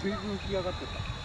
随分浮き上がってた。